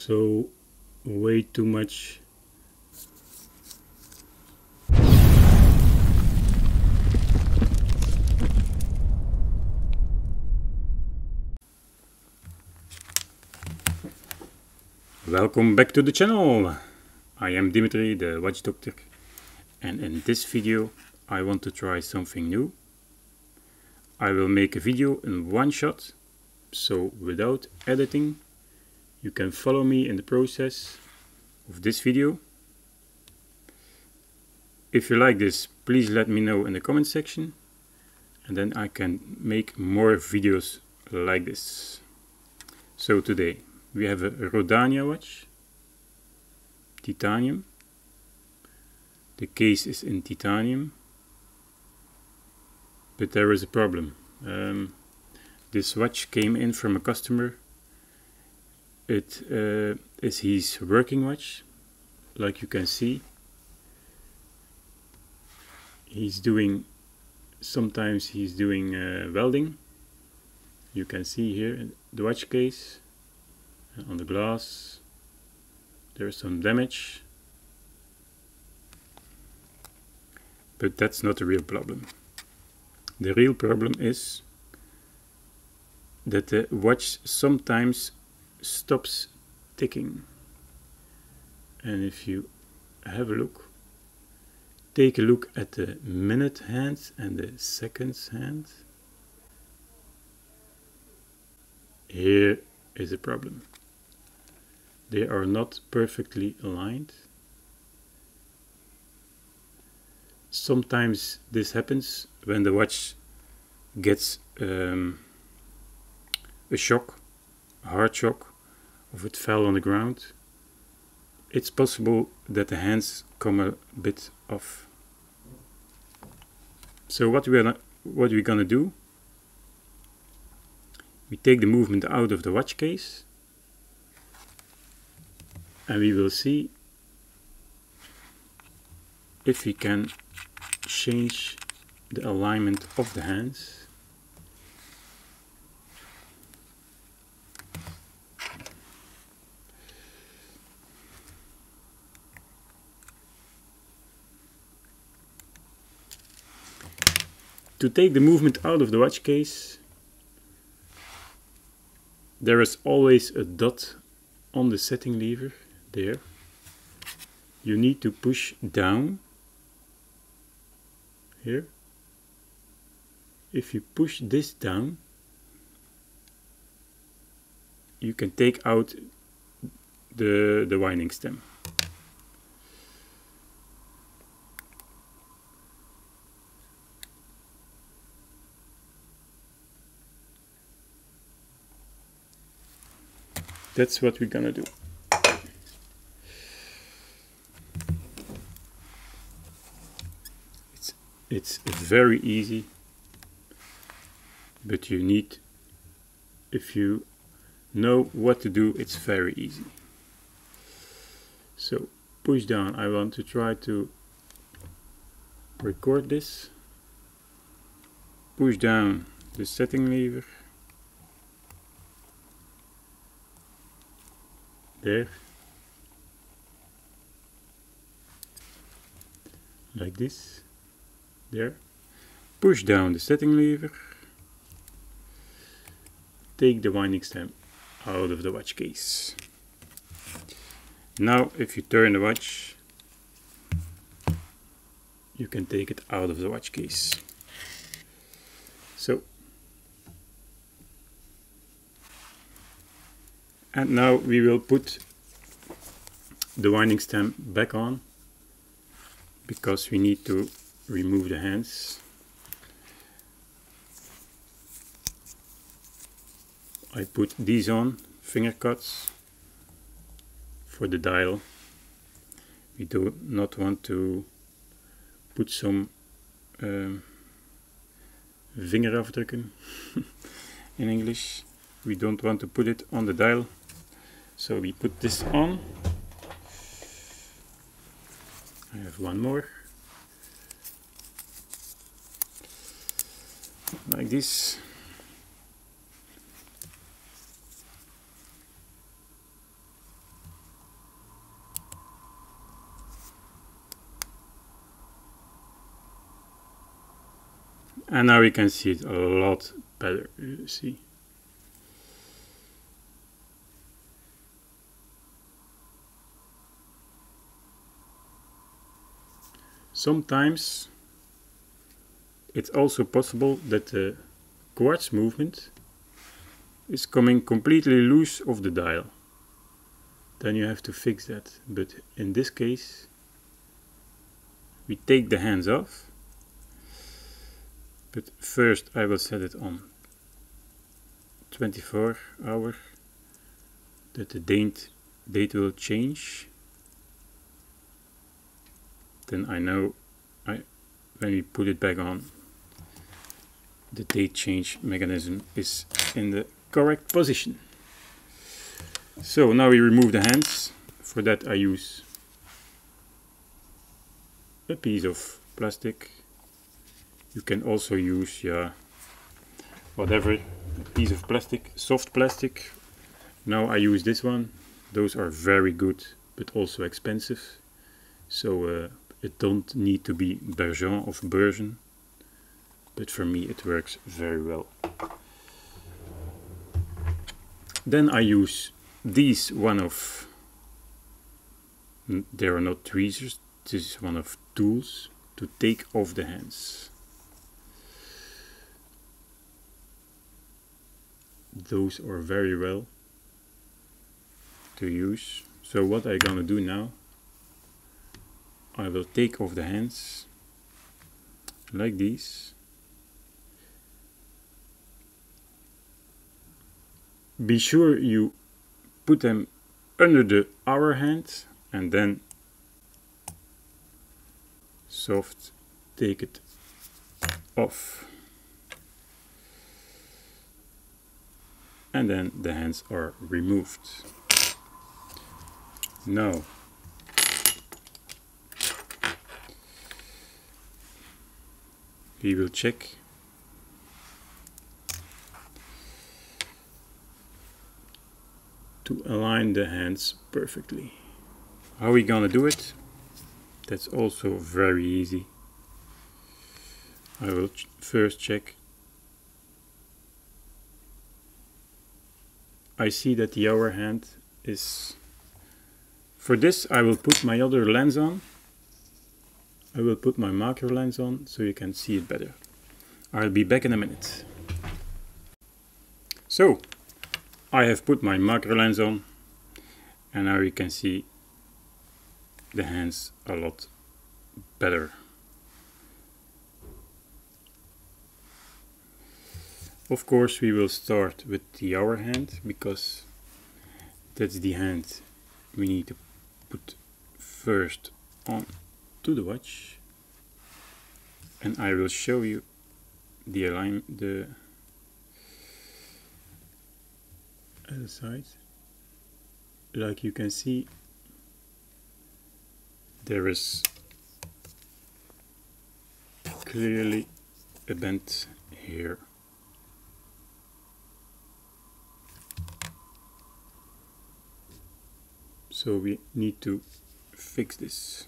so way too much Welcome back to the channel. I am Dimitri, the watch doctor, and in this video I want to try something new. I will make a video in one shot, so without editing, you can follow me in the process of this video. If you like this, please let me know in the comment section, and then I can make more videos like this. So today, we have a Rodania watch, titanium. The case is in titanium, but there is a problem. Um, this watch came in from a customer. It uh, is his working watch, like you can see. He's doing, sometimes he's doing uh, welding. You can see here the watch case on the glass there's some damage but that's not the real problem the real problem is that the watch sometimes stops ticking. And if you have a look take a look at the minute hand and the seconds hand here is a problem. They are not perfectly aligned. Sometimes this happens when the watch gets um, a shock, a hard shock, or it fell on the ground. It's possible that the hands come a bit off. So what we're what we're gonna do? We take the movement out of the watch case and we will see if we can change the alignment of the hands To take the movement out of the watch case, there is always a dot on the setting lever there. You need to push down here. If you push this down you can take out the the winding stem that's what we're gonna do. It's it's very easy but you need if you know what to do it's very easy. So push down. I want to try to record this. Push down the setting lever there. Like this. There. Push down the setting lever. Take the winding stem out of the watch case. Now if you turn the watch you can take it out of the watch case. So and now we will put the winding stem back on because we need to remove the hands. I put these on, finger cots for the dial. We do not want to put some um, vingerafdrukken in English. We don't want to put it on the dial. So we put this on. I have one more. Like this. And now we can see it a lot better, you see. Sometimes it's also possible that the quartz movement is coming completely loose of the dial. Then you have to fix that. But in this case, we take the hands off. But first I will set it on 24 hour that the date, date will change then I know I, when we put it back on the date change mechanism is in the correct position. So now we remove the hands. For that I use a piece of plastic. You can also use yeah, whatever piece of plastic, soft plastic. Now I use this one. Those are very good but also expensive. So uh, it don't need to be Bergeon of Bergeon, but for me it works very well. Then I use these one of, there are not tweezers, this is one of tools to take off the hands. Those are very well to use. So what I'm gonna do now I will take off the hands like this. Be sure you put them under the hour hand and then soft take it off. And then the hands are removed. Now we will check to align the hands perfectly. How are we gonna do it? That's also very easy. I will ch first check. I see that the hour hand is... For this I will put my other lens on I will put my macro lens on so you can see it better. I'll be back in a minute. So, I have put my macro lens on and now you can see the hands a lot better. Of course we will start with the hour hand because that's the hand we need to put first on to the watch and I will show you the alignment the other side. Like you can see there is clearly a bend here. So we need to fix this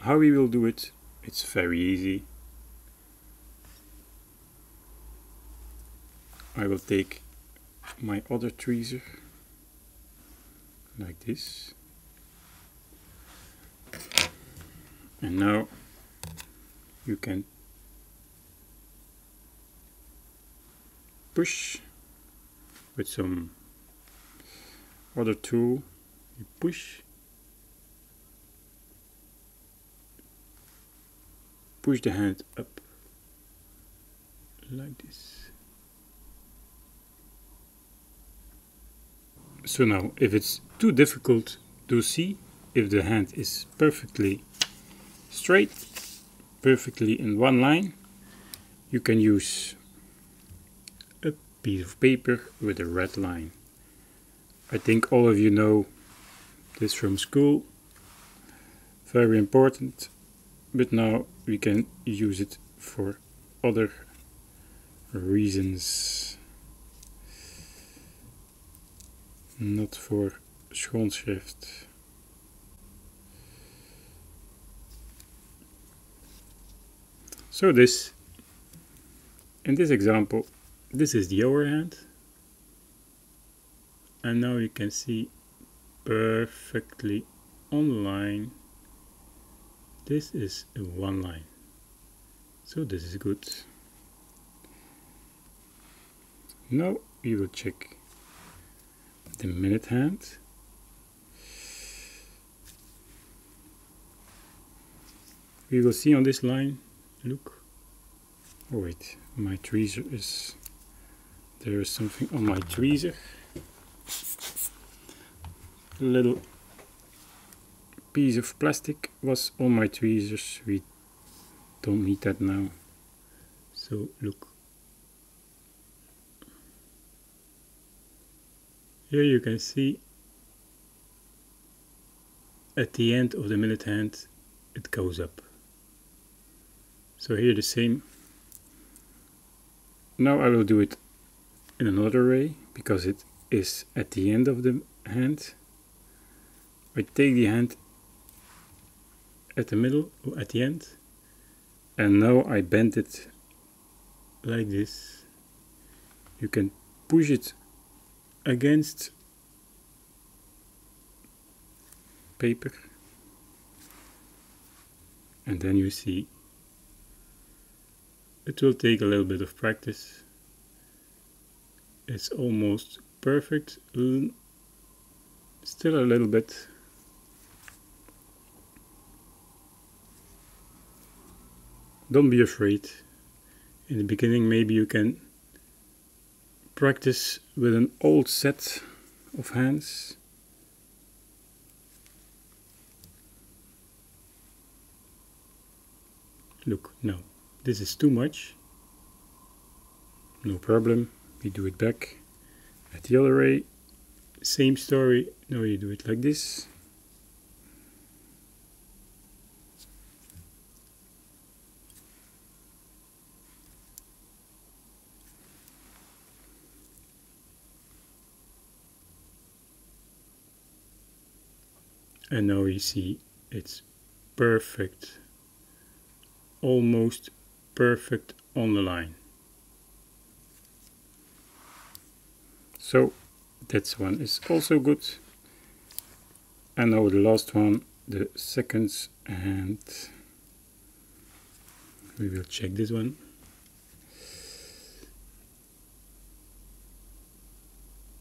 how we will do it, it's very easy. I will take my other tweezer like this. And now you can push with some other tool. You push push the hand up like this. So now, if it's too difficult to see if the hand is perfectly straight, perfectly in one line, you can use a piece of paper with a red line. I think all of you know this from school. Very important but now we can use it for other reasons not for schoonschrift So this, in this example, this is the hour hand. And now you can see perfectly online. This is one line. So this is good. Now we will check the minute hand. We will see on this line, look, oh wait, my tweezer is, there is something on my tweezer. A little piece of plastic was on my tweezers, we don't need that now. So look, Here you can see at the end of the minute hand it goes up. So here the same. Now I will do it in another way because it is at the end of the hand. I take the hand at the middle or at the end. And now I bend it like this. You can push it against paper. And then you see it will take a little bit of practice. It's almost perfect. Still a little bit don't be afraid in the beginning maybe you can practice with an old set of hands. Look, no, this is too much. No problem, we do it back. At the other way, same story, now you do it like this. And now you see it's perfect almost perfect on the line. So that one is also good. And now the last one the seconds and we will check this one.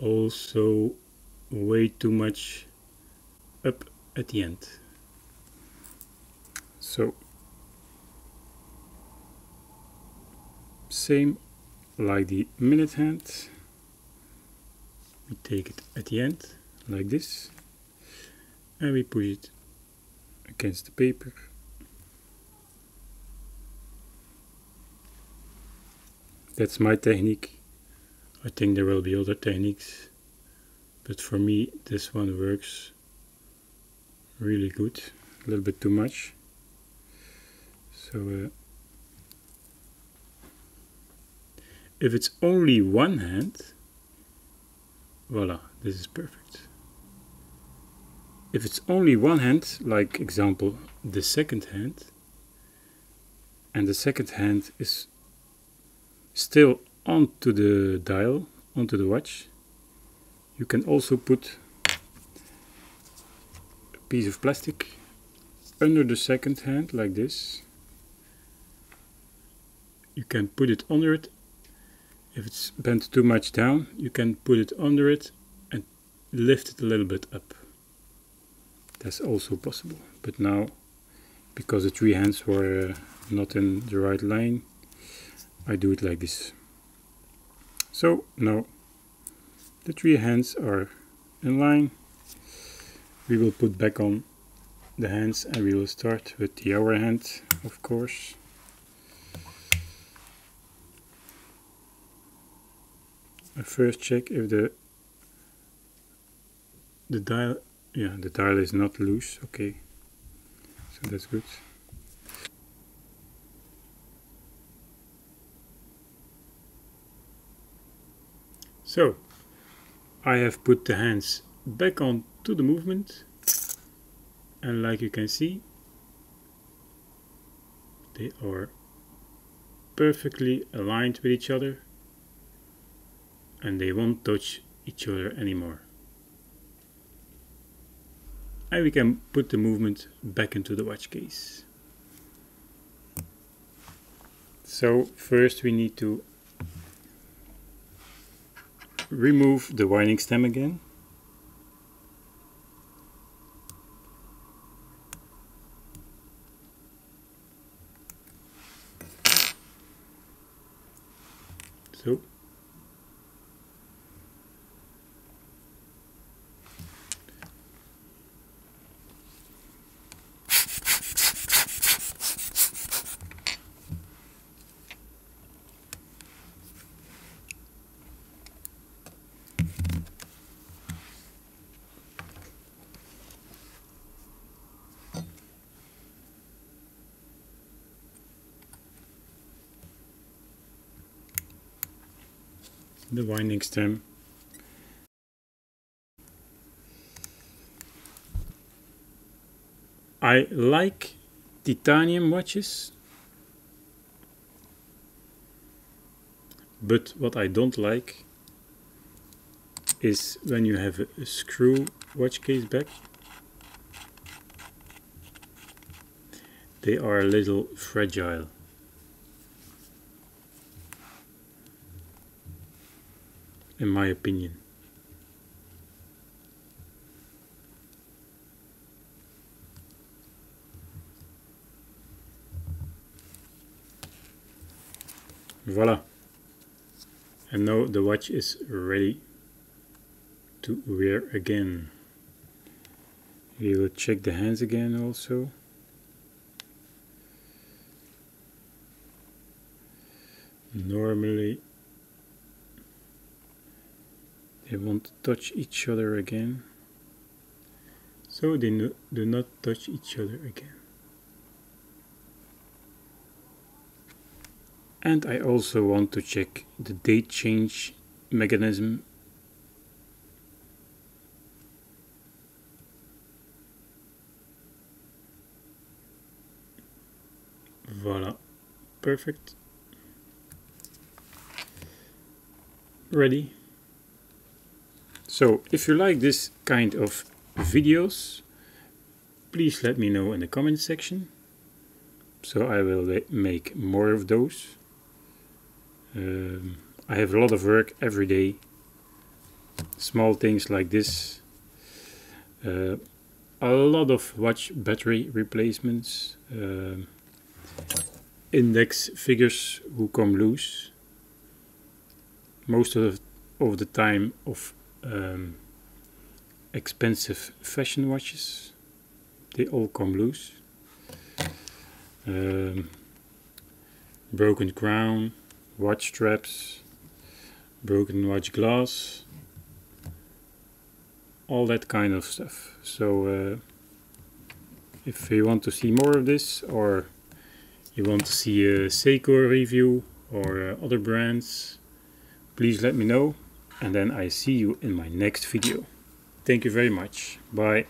Also way too much up at the end. So same like the minute hand. We take it at the end like this and we push it against the paper. That's my technique. I think there will be other techniques, but for me this one works really good a little bit too much. So uh, if it's only one hand voila this is perfect. If it's only one hand like example the second hand and the second hand is still onto the dial onto the watch you can also put piece of plastic under the second hand like this. You can put it under it. If it's bent too much down, you can put it under it and lift it a little bit up. That's also possible. But now, because the three hands were uh, not in the right line, I do it like this. So now the three hands are in line we will put back on the hands and we will start with the hour hand of course. I first check if the the dial yeah the dial is not loose. Okay. So that's good. So I have put the hands back on to the movement and like you can see they are perfectly aligned with each other and they won't touch each other anymore. And we can put the movement back into the watch case. So first we need to remove the winding stem again. So the winding stem. I like titanium watches, but what I don't like is when you have a, screw watch case back. They are a little fragile. In my opinion. Voila. And now the watch is ready to wear again. We will check the hands again also. Normally they won't touch each other again. So they no, do not touch each other again. And I also want to check the date change mechanism. Voila perfect. Ready so if you like this kind of videos, please let me know in the comment section. So I will make more of those. Um, I have a lot of work every day. Small things like this. Uh, a lot of watch battery replacements. Uh, index figures who come loose. Most of the, of the time of um, expensive fashion watches. They all come loose. Um, broken crown, watch straps, broken watch glass, all that kind of stuff. So uh, if you want to see more of this or you want to see a Seiko review or uh, other brands, please let me know and then I see you in my next video. Thank you very much. Bye.